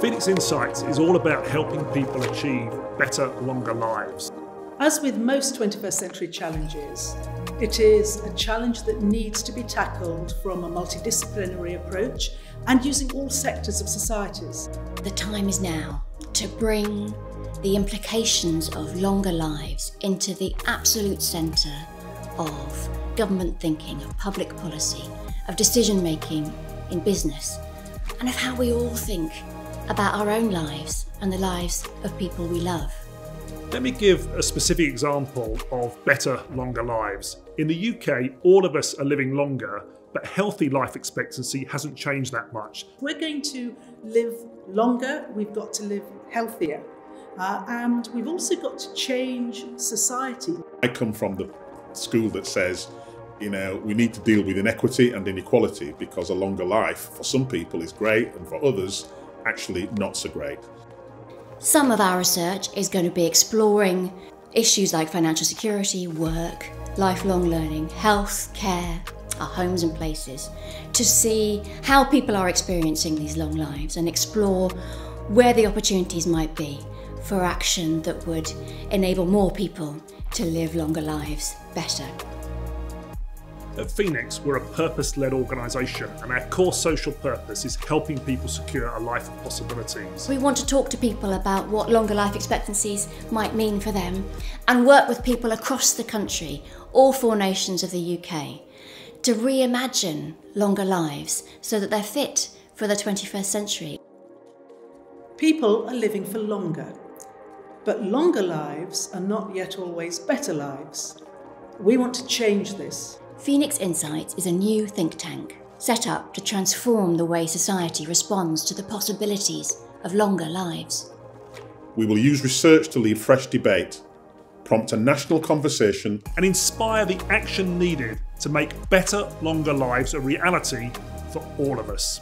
Phoenix Insights is all about helping people achieve better, longer lives. As with most 21st century challenges, it is a challenge that needs to be tackled from a multidisciplinary approach and using all sectors of societies. The time is now to bring the implications of longer lives into the absolute centre of government thinking, of public policy, of decision making in business, and of how we all think about our own lives and the lives of people we love. Let me give a specific example of better, longer lives. In the UK, all of us are living longer, but healthy life expectancy hasn't changed that much. We're going to live longer, we've got to live healthier, uh, and we've also got to change society. I come from the school that says, you know, we need to deal with inequity and inequality because a longer life for some people is great and for others, actually not so great. Some of our research is going to be exploring issues like financial security, work, lifelong learning, health, care, our homes and places, to see how people are experiencing these long lives and explore where the opportunities might be for action that would enable more people to live longer lives better. At Phoenix, we're a purpose led organisation, and our core social purpose is helping people secure a life of possibilities. We want to talk to people about what longer life expectancies might mean for them and work with people across the country, all four nations of the UK, to reimagine longer lives so that they're fit for the 21st century. People are living for longer, but longer lives are not yet always better lives. We want to change this. Phoenix Insights is a new think tank set up to transform the way society responds to the possibilities of longer lives. We will use research to lead fresh debate, prompt a national conversation, and inspire the action needed to make better, longer lives a reality for all of us.